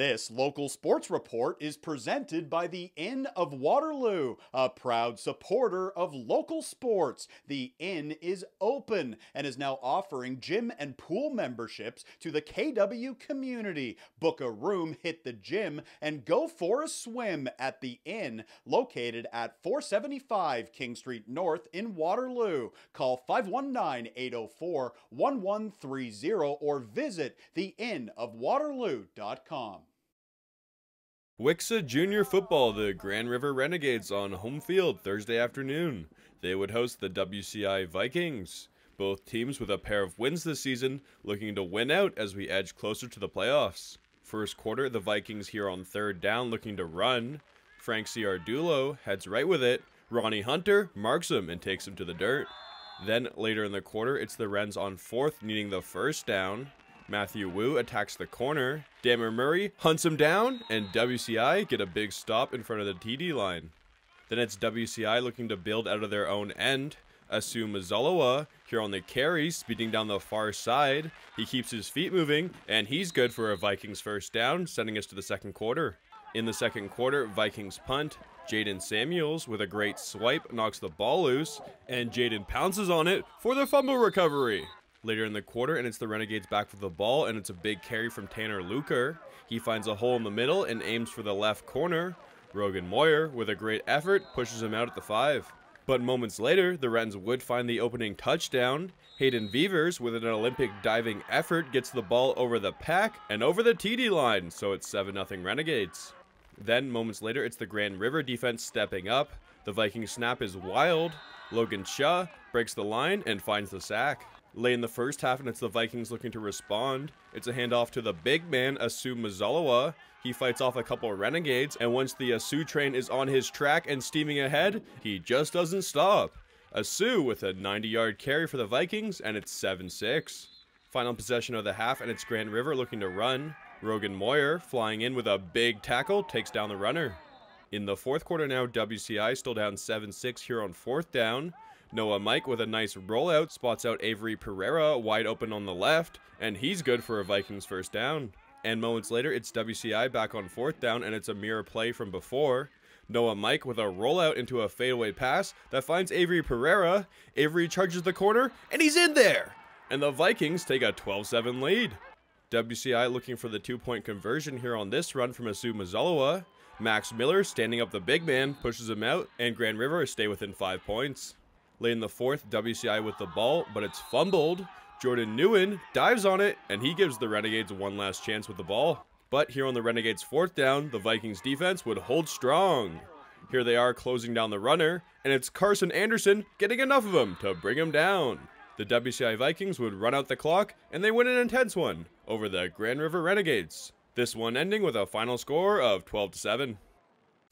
This local sports report is presented by the Inn of Waterloo, a proud supporter of local sports. The Inn is open and is now offering gym and pool memberships to the KW community. Book a room, hit the gym, and go for a swim at the Inn located at 475 King Street North in Waterloo. Call 519 804 1130 or visit theinnofwaterloo.com. WCSSAA Junior Football, the Grand River Renegades on home field Thursday afternoon. They would host the WCI Vikings. Both teams with a pair of wins this season, looking to win out as we edge closer to the playoffs. First quarter, the Vikings here on third down looking to run. Frank Ciardulo heads right with it. Ronnie Hunter marks him and takes him to the dirt. Then later in the quarter, it's the Wrens on fourth, needing the first down. Matthew Wu attacks the corner. Dammer Murray hunts him down, and WCI get a big stop in front of the TD line. Then it's WCI looking to build out of their own end. Asu Mazalawa here on the carry, speeding down the far side. He keeps his feet moving, and he's good for a Vikings first down, sending us to the second quarter. In the second quarter, Vikings punt. Jaden Samuels, with a great swipe, knocks the ball loose, and Jaden pounces on it for the fumble recovery later in the quarter, and it's the Renegades back with the ball, and it's a big carry from Tanner Luker. He finds a hole in the middle and aims for the left corner. Rogan Moyer, with a great effort, pushes him out at the five. But moments later, the Wrens would find the opening touchdown. Hayden Beavers, with an Olympic diving effort, gets the ball over the pack and over the TD line, so it's 7 0 Renegades. Then, moments later, it's the Grand River defense stepping up. The Viking snap is wild. Logan Shaw breaks the line and finds the sack. Late in the first half, and it's the Vikings looking to respond. It's a handoff to the big man, Asu Mazalawa. He fights off a couple of renegades, and once the Asu train is on his track and steaming ahead, he just doesn't stop. Asu with a 90 yard carry for the Vikings, and it's 7 6. Final possession of the half, and it's Grand River looking to run. Rogan Moyer, flying in with a big tackle, takes down the runner. In the fourth quarter now, WCI still down 7 6 here on fourth down. Noah Mike with a nice rollout spots out Avery Pereira wide open on the left, and he's good for a Vikings first down. And moments later, it's WCI back on fourth down, and it's a mirror play from before. Noah Mike with a rollout into a fadeaway pass that finds Avery Pereira. Avery charges the corner, and he's in there! And the Vikings take a 12 7 lead. WCI looking for the two point conversion here on this run from Asu Mazalawa. Max Miller, standing up the big man, pushes him out, and Grand River stay within five points. Late in the fourth, WCI with the ball, but it's fumbled. Jordan Nguyen dives on it, and he gives the Renegades one last chance with the ball. But here on the Renegades' fourth down, the Vikings defense would hold strong. Here they are closing down the runner, and it's Carson Anderson getting enough of him to bring him down. The WCI Vikings would run out the clock, and they win an intense one over the Grand River Renegades. This one ending with a final score of 12 7.